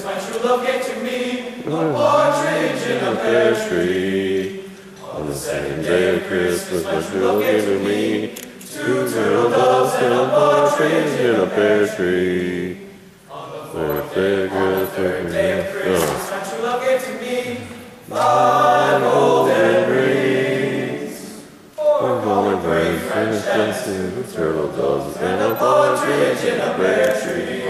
Christmas my true love gave to me, a partridge in a pear tree. On the second day of Christmas my true love gave to me, two turtle doves and a partridge in a pear tree. On the fourth day of Christmas my true love gave to me, five golden rings. Four golden rings, French dancing, turtle doves and a partridge in a pear tree.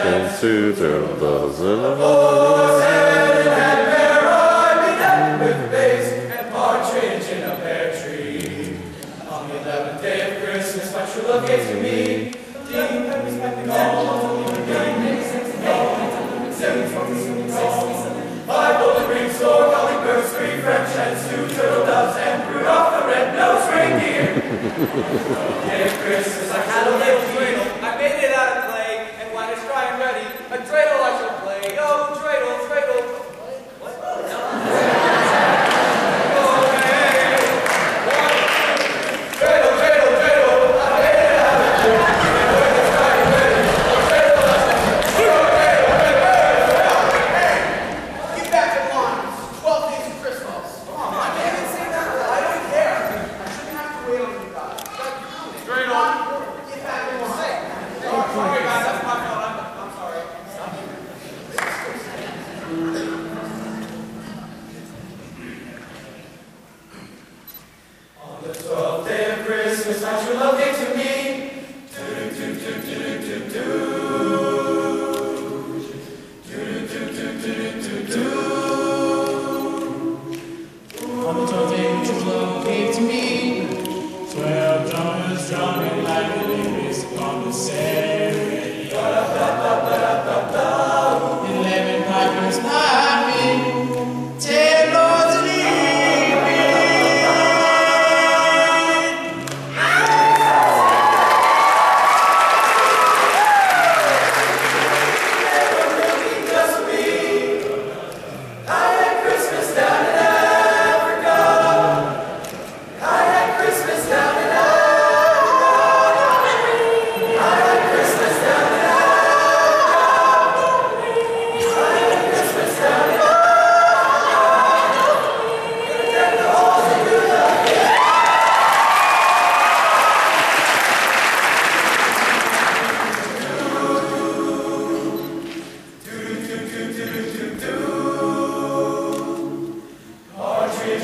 I decked with bass and partridge in a pear tree. On the eleventh day of Christmas, my true love gave to me. Five golden rings, four calling birds, three French hens, two turtle doves, and Rudolph the red-nosed reindeer. Day Christmas, Christmas I should love it to me. On the twelfth day true love gave to me Twelve drummers drumming like the lyrics upon the sand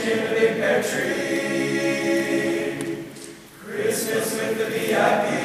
in the big pear tree. Christmas with the VIP.